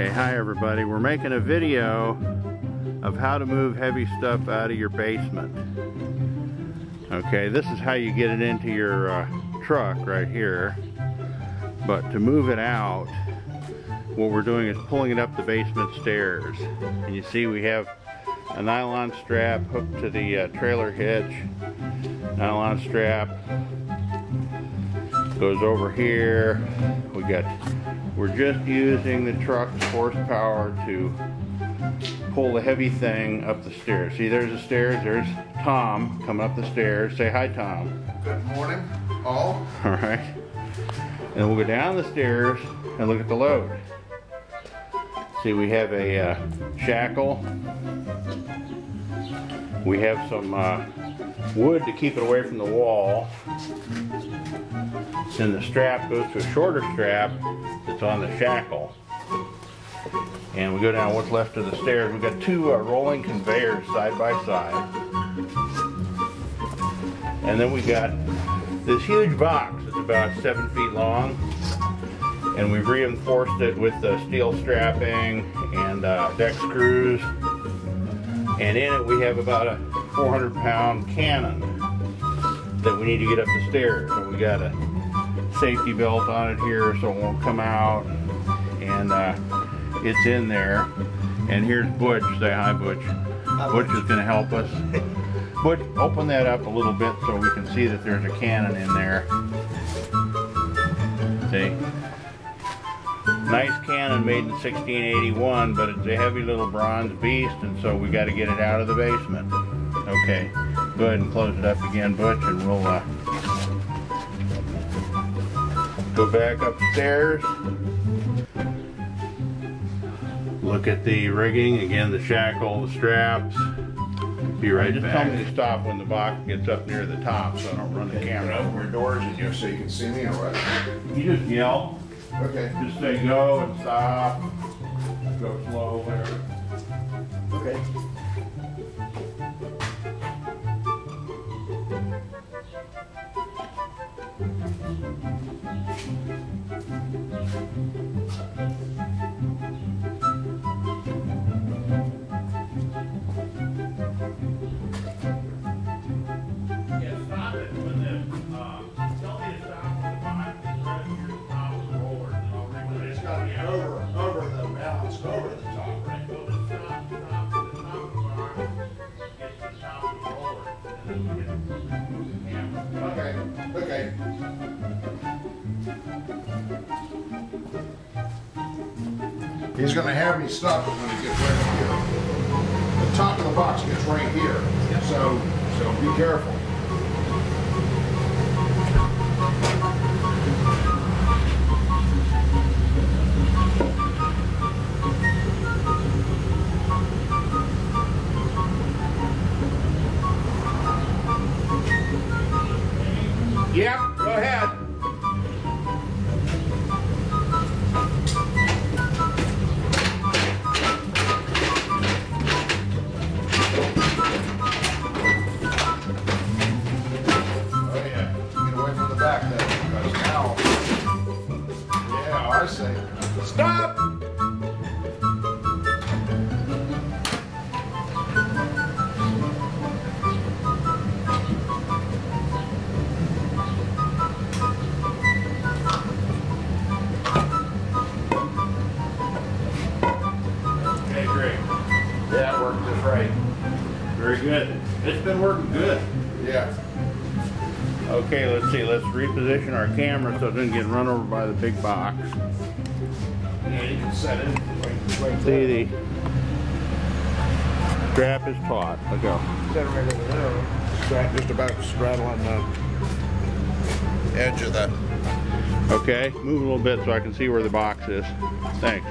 Okay, hi everybody. We're making a video of how to move heavy stuff out of your basement. Okay, this is how you get it into your uh, truck right here. But to move it out, what we're doing is pulling it up the basement stairs. And you see we have a nylon strap hooked to the uh, trailer hitch. Nylon strap goes over here. We got we're just using the truck's horsepower to pull the heavy thing up the stairs. See, there's the stairs. There's Tom coming up the stairs. Say hi, Tom. Good morning, all. All right. And we'll go down the stairs and look at the load. See, we have a uh, shackle. We have some uh, wood to keep it away from the wall. Then the strap goes to a shorter strap that's on the shackle. And we go down what's left of the stairs. We've got two uh, rolling conveyors side by side. And then we got this huge box that's about seven feet long. And we've reinforced it with uh, steel strapping and uh, deck screws. And in it we have about a 400 pound cannon that we need to get up the stairs. So we got a safety belt on it here so it won't come out. And uh, it's in there. And here's Butch. Say hi, Butch. Butch is going to help us. Butch, open that up a little bit so we can see that there's a cannon in there. See? Nice cannon made in 1681, but it's a heavy little bronze beast, and so we got to get it out of the basement. Okay, go ahead and close it up again, Butch, and we'll uh, go back upstairs. Look at the rigging, again, the shackle, the straps. Be right Just back. tell me to stop when the box gets up near the top so I don't run the camera. Open your doors and you so you can see me or what? You just yell. Okay. Just say go and stop. Go slow, whatever. Okay. Yeah, He's gonna have me stop it when he gets right here. The top of the box gets right here, so, so be careful. Good. It's been working good. Yeah. Okay, let's see, let's reposition our camera so it doesn't get run over by the big box. Yeah, you can set it right, right See, the strap is taut. Let go. Set it right over there. Strap, just about straddling the edge of the. Okay, move a little bit so I can see where the box is. Thanks.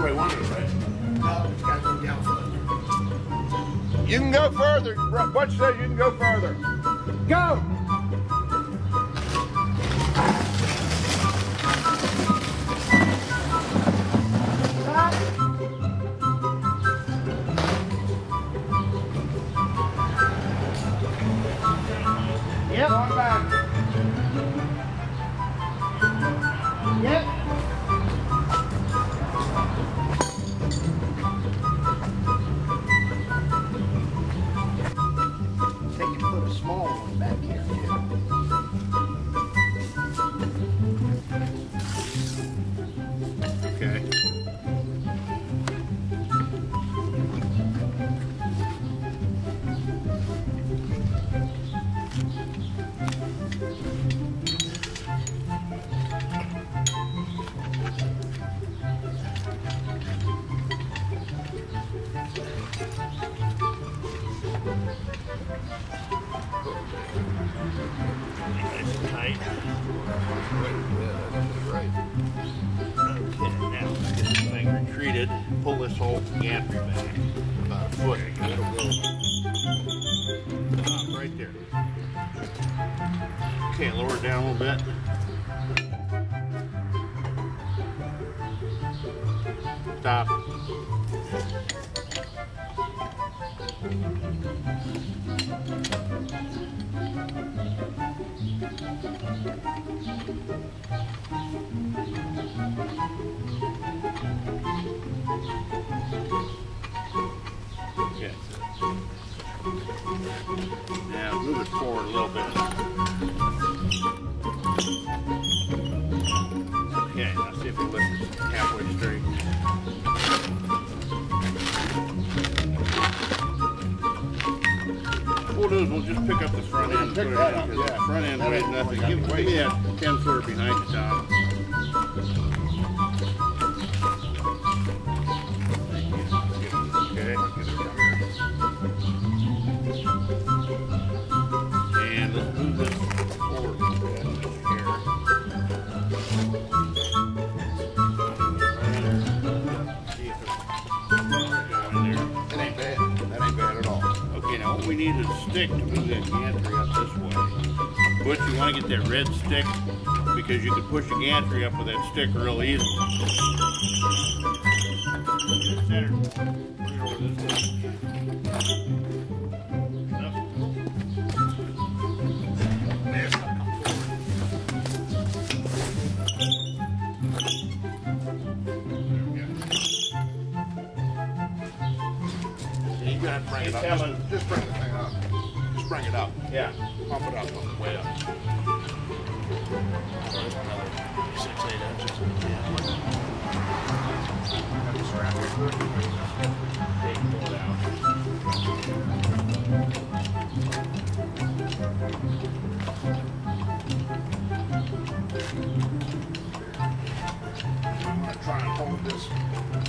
Right? No, it's gotta go down. You can go further. Butch said you can go further. Go! Pull this whole gantry back about a foot. Stop right there. Okay, lower it down a little bit. Stop. It forward a little bit. Okay, now see if we lift this halfway straight. What we'll do is we'll just pick up the front end. Pick it that up, yeah. the Front end weighs nothing. Give, give me that ten footer behind you, Tom. We need is a stick to move that gantry up this way. But you want to get that red stick because you can push the gantry up with that stick real easy. Center. Bring it over this way. Up. There. You gotta bring it bring it up. Yeah. Pump it up on the way up. Six, eight inches. I'm gonna try and hold this.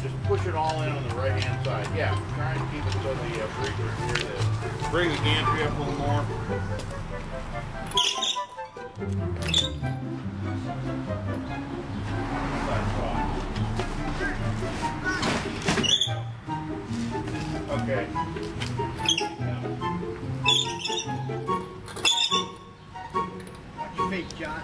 Just push it all in on the right hand side. Yeah, try and keep it so the uh, breaker here bring the gantry up a little more. Okay. Watch your feet, John.